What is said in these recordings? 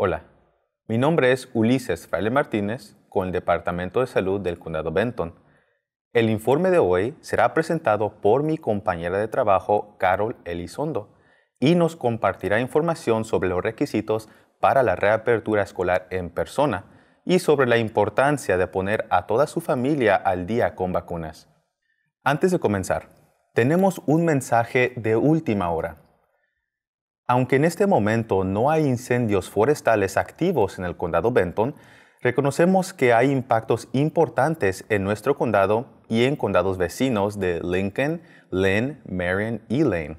Hola, mi nombre es Ulises Fraile Martínez con el Departamento de Salud del Condado Benton. El informe de hoy será presentado por mi compañera de trabajo, Carol Elizondo, y nos compartirá información sobre los requisitos para la reapertura escolar en persona y sobre la importancia de poner a toda su familia al día con vacunas. Antes de comenzar, tenemos un mensaje de última hora. Aunque en este momento no hay incendios forestales activos en el condado Benton, reconocemos que hay impactos importantes en nuestro condado y en condados vecinos de Lincoln, Lynn, Marion y Lane.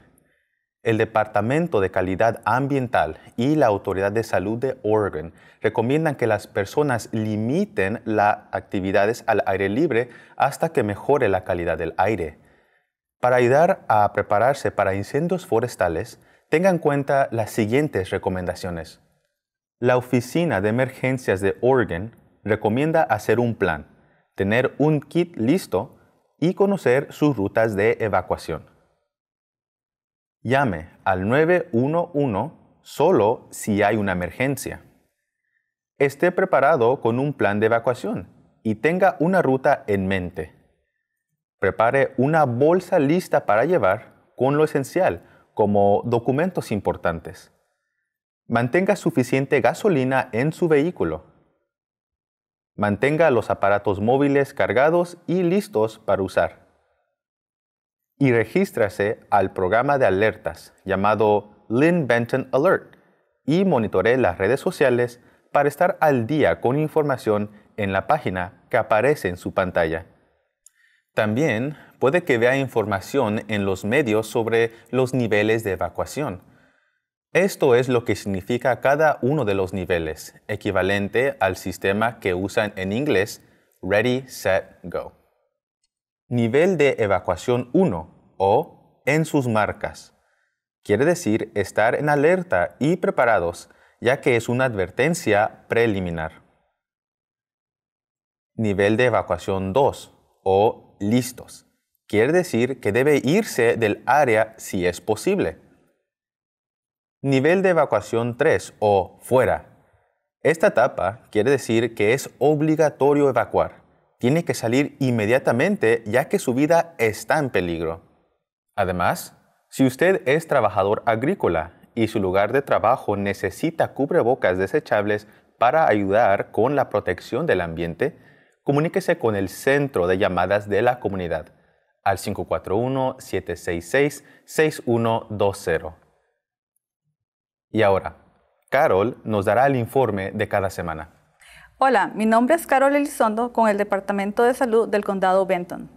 El Departamento de Calidad Ambiental y la Autoridad de Salud de Oregon recomiendan que las personas limiten las actividades al aire libre hasta que mejore la calidad del aire. Para ayudar a prepararse para incendios forestales, tengan en cuenta las siguientes recomendaciones. La Oficina de Emergencias de Oregon recomienda hacer un plan, tener un kit listo y conocer sus rutas de evacuación. Llame al 911 solo si hay una emergencia. Esté preparado con un plan de evacuación y tenga una ruta en mente. Prepare una bolsa lista para llevar con lo esencial, como documentos importantes. Mantenga suficiente gasolina en su vehículo. Mantenga los aparatos móviles cargados y listos para usar y regístrase al programa de alertas llamado Lynn Benton Alert y monitoree las redes sociales para estar al día con información en la página que aparece en su pantalla. También puede que vea información en los medios sobre los niveles de evacuación. Esto es lo que significa cada uno de los niveles, equivalente al sistema que usan en inglés Ready, Set, Go. Nivel de evacuación 1 o en sus marcas. Quiere decir estar en alerta y preparados, ya que es una advertencia preliminar. Nivel de evacuación 2 o listos. Quiere decir que debe irse del área si es posible. Nivel de evacuación 3 o fuera. Esta etapa quiere decir que es obligatorio evacuar tiene que salir inmediatamente ya que su vida está en peligro. Además, si usted es trabajador agrícola y su lugar de trabajo necesita cubrebocas desechables para ayudar con la protección del ambiente, comuníquese con el centro de llamadas de la comunidad al 541-766-6120. Y ahora, Carol nos dará el informe de cada semana. Hola, mi nombre es Carol Elizondo con el Departamento de Salud del Condado Benton.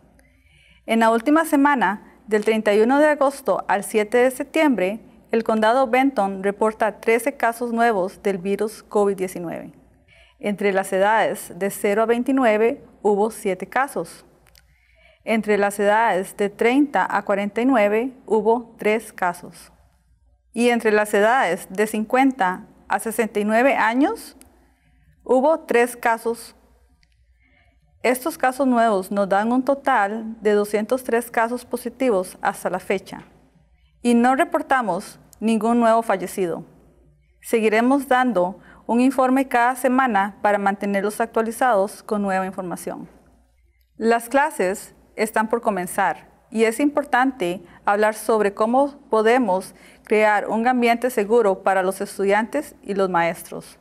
En la última semana, del 31 de agosto al 7 de septiembre, el Condado Benton reporta 13 casos nuevos del virus COVID-19. Entre las edades de 0 a 29 hubo 7 casos. Entre las edades de 30 a 49 hubo 3 casos. Y entre las edades de 50 a 69 años Hubo tres casos. Estos casos nuevos nos dan un total de 203 casos positivos hasta la fecha y no reportamos ningún nuevo fallecido. Seguiremos dando un informe cada semana para mantenerlos actualizados con nueva información. Las clases están por comenzar y es importante hablar sobre cómo podemos crear un ambiente seguro para los estudiantes y los maestros.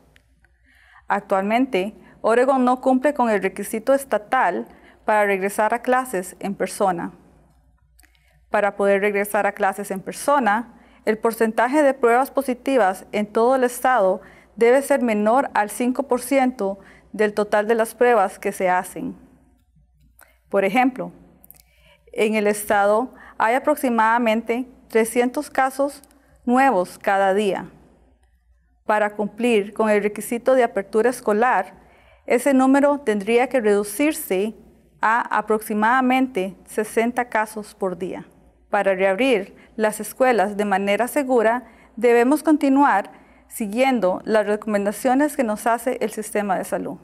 Actualmente, Oregon no cumple con el requisito estatal para regresar a clases en persona. Para poder regresar a clases en persona, el porcentaje de pruebas positivas en todo el estado debe ser menor al 5% del total de las pruebas que se hacen. Por ejemplo, en el estado hay aproximadamente 300 casos nuevos cada día para cumplir con el requisito de apertura escolar, ese número tendría que reducirse a aproximadamente 60 casos por día. Para reabrir las escuelas de manera segura, debemos continuar siguiendo las recomendaciones que nos hace el sistema de salud.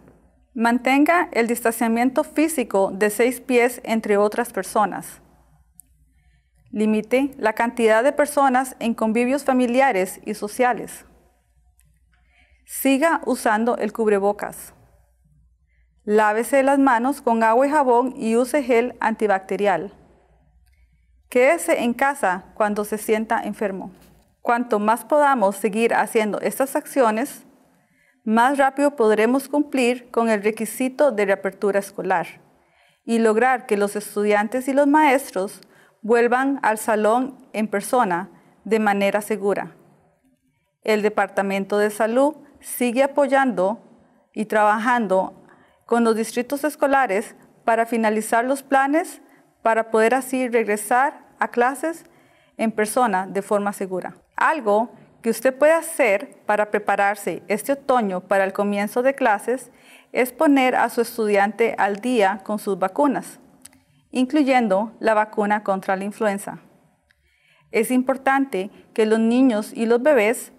Mantenga el distanciamiento físico de seis pies entre otras personas. Limite la cantidad de personas en convivios familiares y sociales. Siga usando el cubrebocas. Lávese las manos con agua y jabón y use gel antibacterial. Quédese en casa cuando se sienta enfermo. Cuanto más podamos seguir haciendo estas acciones, más rápido podremos cumplir con el requisito de reapertura escolar y lograr que los estudiantes y los maestros vuelvan al salón en persona de manera segura. El Departamento de Salud sigue apoyando y trabajando con los distritos escolares para finalizar los planes para poder así regresar a clases en persona de forma segura. Algo que usted puede hacer para prepararse este otoño para el comienzo de clases es poner a su estudiante al día con sus vacunas, incluyendo la vacuna contra la influenza. Es importante que los niños y los bebés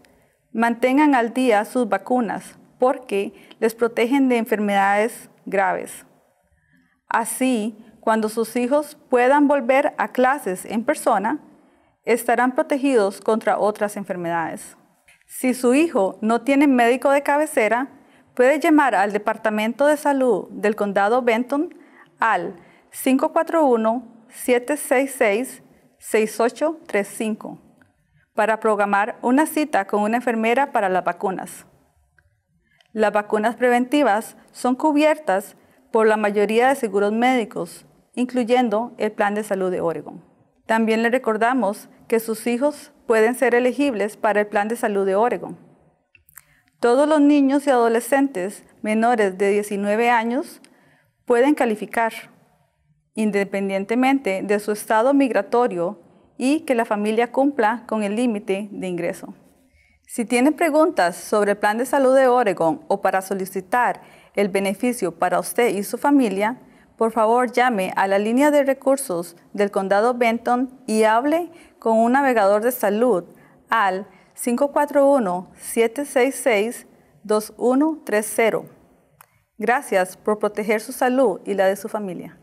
mantengan al día sus vacunas porque les protegen de enfermedades graves. Así, cuando sus hijos puedan volver a clases en persona, estarán protegidos contra otras enfermedades. Si su hijo no tiene médico de cabecera, puede llamar al Departamento de Salud del Condado Benton al 541-766-6835 para programar una cita con una enfermera para las vacunas. Las vacunas preventivas son cubiertas por la mayoría de seguros médicos, incluyendo el Plan de Salud de Oregon. También le recordamos que sus hijos pueden ser elegibles para el Plan de Salud de Oregon. Todos los niños y adolescentes menores de 19 años pueden calificar, independientemente de su estado migratorio y que la familia cumpla con el límite de ingreso. Si tienen preguntas sobre el Plan de Salud de Oregon o para solicitar el beneficio para usted y su familia, por favor llame a la línea de recursos del condado Benton y hable con un navegador de salud al 541-766-2130. Gracias por proteger su salud y la de su familia.